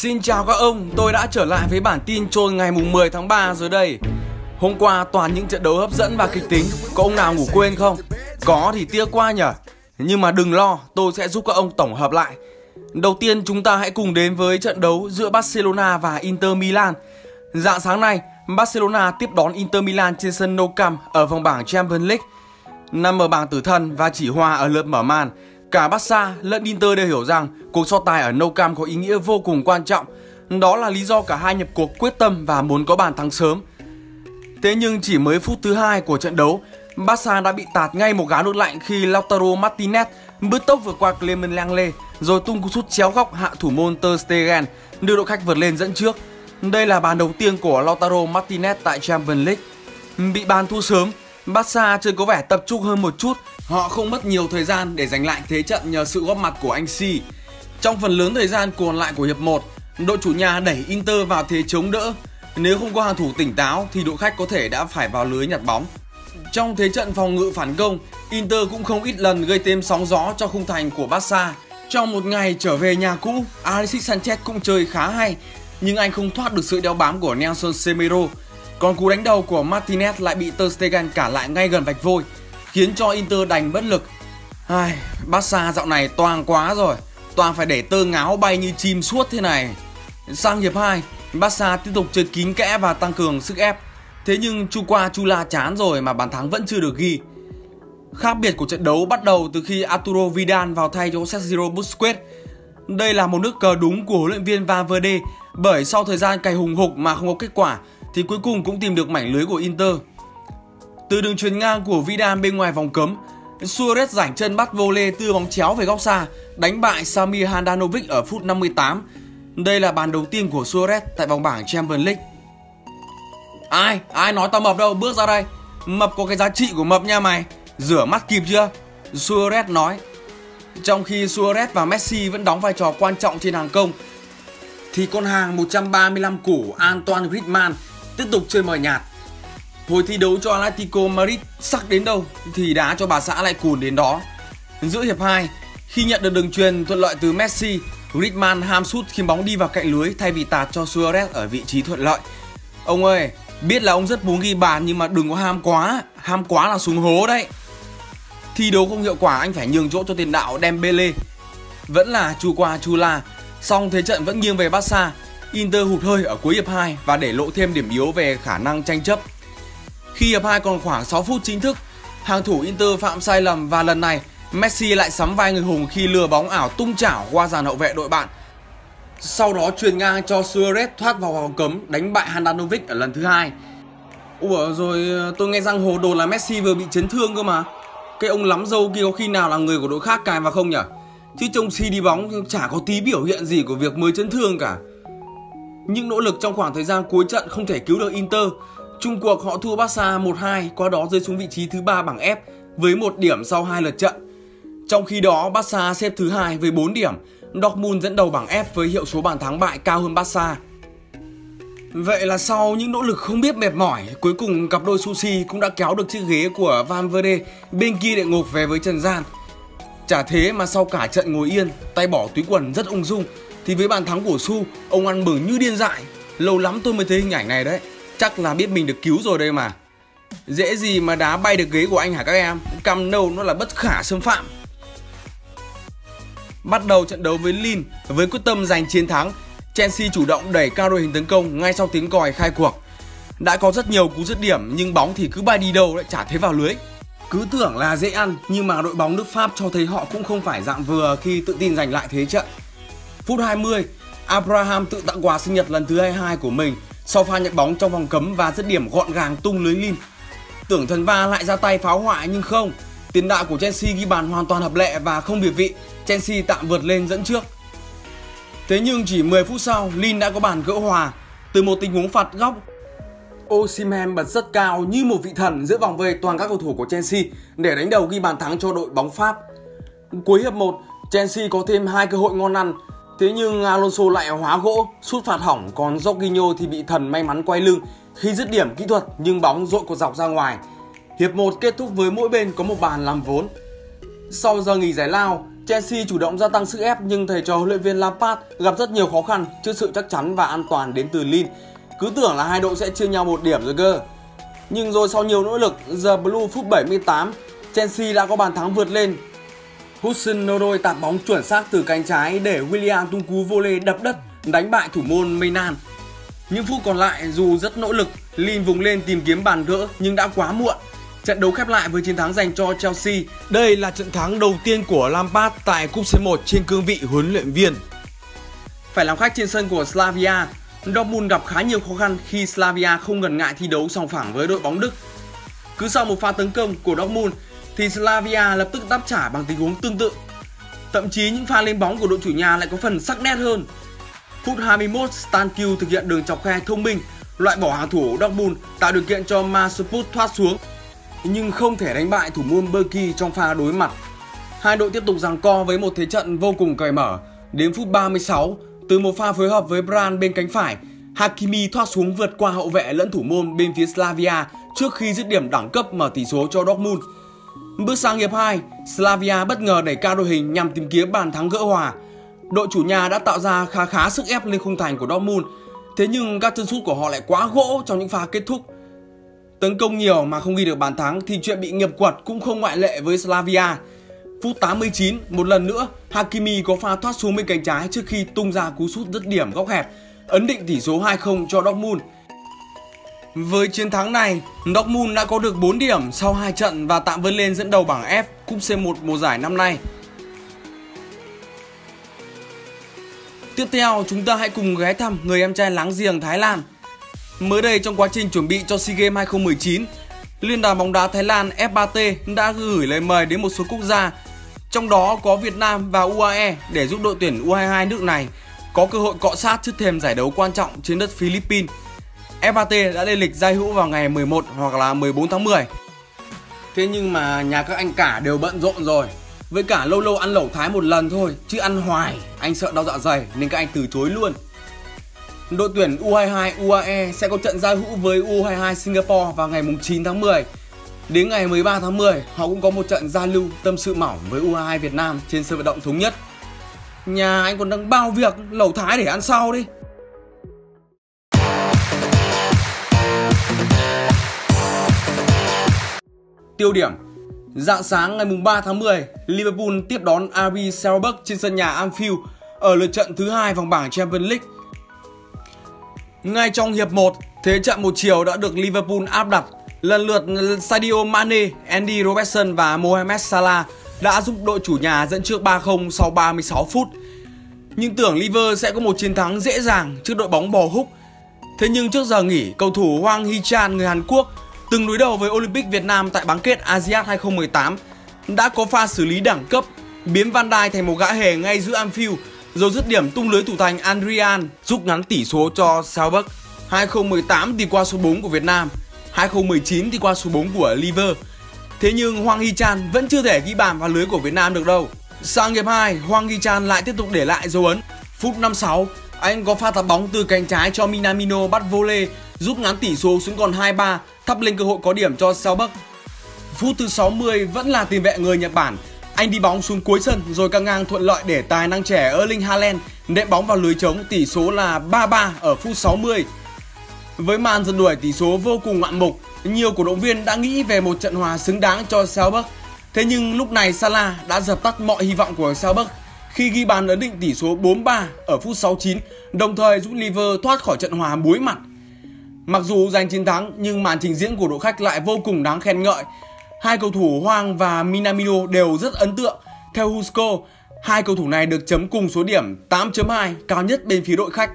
Xin chào các ông, tôi đã trở lại với bản tin trôi ngày mùng 10 tháng 3 rồi đây. Hôm qua toàn những trận đấu hấp dẫn và kịch tính, có ông nào ngủ quên không? Có thì tiếc qua nhở. Nhưng mà đừng lo, tôi sẽ giúp các ông tổng hợp lại. Đầu tiên chúng ta hãy cùng đến với trận đấu giữa Barcelona và Inter Milan. Dạng sáng nay, Barcelona tiếp đón Inter Milan trên sân Nou Camp ở vòng bảng Champions League. Nằm ở bảng tử thần và chỉ hòa ở lượt mở màn, cả Barca lẫn Inter đều hiểu rằng cuộc so tài ở Nou Camp có ý nghĩa vô cùng quan trọng. Đó là lý do cả hai nhập cuộc quyết tâm và muốn có bàn thắng sớm. Thế nhưng chỉ mới phút thứ hai của trận đấu, Barca đã bị tạt ngay một gáo nước lạnh khi Lautaro Martinez bứt tốc vượt qua Clement Langley rồi tung cú sút chéo góc hạ thủ môn Ter Stegen đưa đội khách vượt lên dẫn trước. Đây là bàn đầu tiên của Lautaro Martinez tại Champions League. Bị bàn thua sớm, Barca chơi có vẻ tập trung hơn một chút. Họ không mất nhiều thời gian để giành lại thế trận nhờ sự góp mặt của anh Si. Trong phần lớn thời gian còn lại của hiệp 1, đội chủ nhà đẩy Inter vào thế chống đỡ. Nếu không có hàng thủ tỉnh táo thì đội khách có thể đã phải vào lưới nhặt bóng. Trong thế trận phòng ngự phản công, Inter cũng không ít lần gây thêm sóng gió cho khung thành của Barca. Trong một ngày trở về nhà cũ, Alexis Sanchez cũng chơi khá hay, nhưng anh không thoát được sự đeo bám của Nelson Semedo. Còn cú đánh đầu của Martinez lại bị Ter Stegen cản lại ngay gần vạch vôi, khiến cho Inter đành bất lực. Ai, Barca dạo này toàn quá rồi, toàn phải để tơ ngáo bay như chim suốt thế này. Sang hiệp 2, Barca tiếp tục chơi kín kẽ và tăng cường sức ép. Thế nhưng chu qua chu la chán rồi mà bàn thắng vẫn chưa được ghi. Khác biệt của trận đấu bắt đầu từ khi Arturo Vidal vào thay cho Sergio Busquets. Đây là một nước cờ đúng của huấn luyện viên Valverde bởi sau thời gian cày hùng hục mà không có kết quả thì cuối cùng cũng tìm được mảnh lưới của Inter. Từ đường truyền ngang của Vidal bên ngoài vòng cấm, Suarez rảnh chân bắt vô lê đưa bóng chéo về góc xa, đánh bại Samir Handanovic ở phút 58. Đây là bàn đầu tiên của Suarez tại vòng bảng Champions League. Ai? Ai nói tao mập đâu? Bước ra đây. Mập có cái giá trị của mập nha mày. Rửa mắt kịp chưa? Suarez nói. Trong khi Suarez và Messi vẫn đóng vai trò quan trọng trên hàng công, thì con hàng 135 củ Antoine Griezmann tiếp tục chơi mờ nhạt. Hồi thi đấu cho Atletico Madrid sắc đến đâu thì đá cho bà xã lại cùn đến đó. Giữa hiệp 2, khi nhận được đường truyền thuận lợi từ Messi, Griezmann ham sút khiến bóng đi vào cạnh lưới thay vì tạt cho Suarez ở vị trí thuận lợi. Ông ơi, biết là ông rất muốn ghi bàn nhưng mà đừng có ham quá, ham quá là xuống hố đấy. Thi đấu không hiệu quả anh phải nhường chỗ cho tiền đạo Dembele. Vẫn là chu qua chu la, song thế trận vẫn nghiêng về Barca. Inter hụt hơi ở cuối hiệp 2 và để lộ thêm điểm yếu về khả năng tranh chấp. Khi hiệp 2 còn khoảng 6 phút chính thức, hàng thủ Inter phạm sai lầm và lần này Messi lại sắm vai người hùng khi lừa bóng ảo tung chảo qua dàn hậu vệ đội bạn. Sau đó truyền ngang cho Suarez thoát vào vòng cấm đánh bại Handanovic ở lần thứ hai. Ủa rồi ờ, tôi nghe rằng hồ đồ là Messi vừa bị chấn thương cơ mà. Cái ông lắm dâu kia có khi nào là người của đội khác cài vào không nhỉ? Chứ trông si đi bóng chả có tí biểu hiện gì của việc mới chấn thương cả. Những nỗ lực trong khoảng thời gian cuối trận không thể cứu được Inter. Trung cuộc họ thua Barca 1-2, qua đó rơi xuống vị trí thứ ba bảng F với một điểm sau hai lượt trận. Trong khi đó, Barca xếp thứ hai với 4 điểm, Dortmund dẫn đầu bảng F với hiệu số bàn thắng bại cao hơn Barca. Vậy là sau những nỗ lực không biết mệt mỏi, cuối cùng cặp đôi Sushi cũng đã kéo được chiếc ghế của Van Verde bên kia địa ngục về với Trần gian. Chả thế mà sau cả trận ngồi yên, tay bỏ túi quần rất ung dung, thì với bàn thắng của Su, ông ăn mừng như điên dại. Lâu lắm tôi mới thấy hình ảnh này đấy. Chắc là biết mình được cứu rồi đây mà. Dễ gì mà đá bay được ghế của anh hả các em? Cam nâu nó là bất khả xâm phạm. Bắt đầu trận đấu với Lin với quyết tâm giành chiến thắng, Chelsea chủ động đẩy cao đội hình tấn công ngay sau tiếng còi khai cuộc. Đã có rất nhiều cú dứt điểm nhưng bóng thì cứ bay đi đâu lại chả thấy vào lưới. Cứ tưởng là dễ ăn nhưng mà đội bóng nước Pháp cho thấy họ cũng không phải dạng vừa khi tự tin giành lại thế trận. Phút 20, Abraham tự tặng quà sinh nhật lần thứ 22 của mình sau pha nhận bóng trong vòng cấm và dứt điểm gọn gàng tung lưới Lin. Tưởng thần va lại ra tay phá hoại nhưng không, tiền đạo của Chelsea ghi bàn hoàn toàn hợp lệ và không biệt vị, Chelsea tạm vượt lên dẫn trước. Thế nhưng chỉ 10 phút sau, Lin đã có bàn gỡ hòa từ một tình huống phạt góc. Osimhen bật rất cao như một vị thần giữa vòng vây toàn các cầu thủ của Chelsea để đánh đầu ghi bàn thắng cho đội bóng Pháp. Cuối hiệp 1, Chelsea có thêm hai cơ hội ngon ăn, thế nhưng Alonso lại hóa gỗ, sút phạt hỏng còn Jorginho thì bị thần may mắn quay lưng khi dứt điểm kỹ thuật nhưng bóng dội cột dọc ra ngoài. Hiệp 1 kết thúc với mỗi bên có một bàn làm vốn. Sau giờ nghỉ giải lao, Chelsea chủ động gia tăng sức ép nhưng thầy trò huấn luyện viên Lampard gặp rất nhiều khó khăn trước sự chắc chắn và an toàn đến từ Lin. Cứ tưởng là hai đội sẽ chia nhau một điểm rồi cơ. Nhưng rồi sau nhiều nỗ lực, giờ Blue phút 78, Chelsea đã có bàn thắng vượt lên. Hudson Odoi tạt bóng chuẩn xác từ cánh trái để William tung cú volley đập đất đánh bại thủ môn Meinan. Những phút còn lại dù rất nỗ lực, Lin vùng lên tìm kiếm bàn gỡ nhưng đã quá muộn. Trận đấu khép lại với chiến thắng dành cho Chelsea. Đây là trận thắng đầu tiên của Lampard tại Cúp C1 trên cương vị huấn luyện viên. Phải làm khách trên sân của Slavia, Dortmund gặp khá nhiều khó khăn khi Slavia không ngần ngại thi đấu song phẳng với đội bóng Đức. Cứ sau một pha tấn công của Dortmund thì Slavia lập tức đáp trả bằng tình huống tương tự. Thậm chí những pha lên bóng của đội chủ nhà lại có phần sắc nét hơn. Phút 21, Stankill thực hiện đường chọc khe thông minh, loại bỏ hàng thủ Dortmund tạo điều kiện cho Masuput thoát xuống nhưng không thể đánh bại thủ môn Berkey trong pha đối mặt. Hai đội tiếp tục giằng co với một thế trận vô cùng cởi mở. Đến phút 36, từ một pha phối hợp với Brand bên cánh phải, Hakimi thoát xuống vượt qua hậu vệ lẫn thủ môn bên phía Slavia trước khi dứt điểm đẳng cấp mở tỷ số cho Dortmund. Bước sang hiệp 2, Slavia bất ngờ đẩy cao đội hình nhằm tìm kiếm bàn thắng gỡ hòa. Đội chủ nhà đã tạo ra khá khá sức ép lên khung thành của Dortmund, thế nhưng các chân sút của họ lại quá gỗ trong những pha kết thúc. Tấn công nhiều mà không ghi được bàn thắng thì chuyện bị nghiệp quật cũng không ngoại lệ với Slavia. Phút 89, một lần nữa, Hakimi có pha thoát xuống bên cánh trái trước khi tung ra cú sút dứt điểm góc hẹp, ấn định tỷ số 2-0 cho Dortmund. Với chiến thắng này, Dortmund đã có được 4 điểm sau 2 trận và tạm vươn lên dẫn đầu bảng F Cúp C1 mùa giải năm nay. Tiếp theo, chúng ta hãy cùng ghé thăm người em trai láng giềng Thái Lan – Mới đây trong quá trình chuẩn bị cho SEA Games 2019, Liên đoàn bóng đá Thái Lan FAT đã gửi lời mời đến một số quốc gia, trong đó có Việt Nam và UAE để giúp đội tuyển U22 nước này có cơ hội cọ sát trước thềm giải đấu quan trọng trên đất Philippines. FAT đã lên lịch giai hữu vào ngày 11 hoặc là 14 tháng 10. Thế nhưng mà nhà các anh cả đều bận rộn rồi. Với cả lâu lâu ăn lẩu thái một lần thôi, chứ ăn hoài anh sợ đau dạ dày nên các anh từ chối luôn đội tuyển U22 UAE sẽ có trận giao hữu với U22 Singapore vào ngày 9 tháng 10. Đến ngày 13 tháng 10, họ cũng có một trận giao lưu tâm sự mỏng với U22 Việt Nam trên sân vận động thống nhất. Nhà anh còn đang bao việc lẩu thái để ăn sau đi. Tiêu điểm Dạng sáng ngày 3 tháng 10, Liverpool tiếp đón RB Salzburg trên sân nhà Anfield ở lượt trận thứ hai vòng bảng Champions League ngay trong hiệp 1, thế trận một chiều đã được Liverpool áp đặt. Lần lượt Sadio Mane, Andy Robertson và Mohamed Salah đã giúp đội chủ nhà dẫn trước 3-0 sau 36 phút. Nhưng tưởng Liverpool sẽ có một chiến thắng dễ dàng trước đội bóng bò húc. Thế nhưng trước giờ nghỉ, cầu thủ Hoàng Hee-chan người Hàn Quốc từng đối đầu với Olympic Việt Nam tại bán kết ASEAN 2018 đã có pha xử lý đẳng cấp biến Van Dijk thành một gã hề ngay giữa Anfield rồi dứt điểm tung lưới thủ thành Andrian giúp ngắn tỷ số cho Salzburg. 2018 thì qua số 4 của Việt Nam, 2019 thì qua số 4 của Liver. Thế nhưng Hoàng Hy Chan vẫn chưa thể ghi bàn vào lưới của Việt Nam được đâu. Sang hiệp 2, Hoàng Hy Chan lại tiếp tục để lại dấu ấn. Phút 56, anh có pha tạt bóng từ cánh trái cho Minamino bắt vô lê giúp ngắn tỷ số xuống còn 2-3, thắp lên cơ hội có điểm cho Salzburg. Phút thứ 60 vẫn là tiền vệ người Nhật Bản anh đi bóng xuống cuối sân rồi căng ngang thuận lợi để tài năng trẻ Erling Haaland nện bóng vào lưới trống tỷ số là 3-3 ở phút 60. Với màn dần đuổi tỷ số vô cùng ngoạn mục, nhiều cổ động viên đã nghĩ về một trận hòa xứng đáng cho Salzburg. Thế nhưng lúc này Salah đã dập tắt mọi hy vọng của Salzburg khi ghi bàn ấn định tỷ số 4-3 ở phút 69, đồng thời giúp Liver thoát khỏi trận hòa muối mặt. Mặc dù giành chiến thắng nhưng màn trình diễn của đội khách lại vô cùng đáng khen ngợi Hai cầu thủ Hoàng và Minamino đều rất ấn tượng. Theo Husko, hai cầu thủ này được chấm cùng số điểm 8.2 cao nhất bên phía đội khách.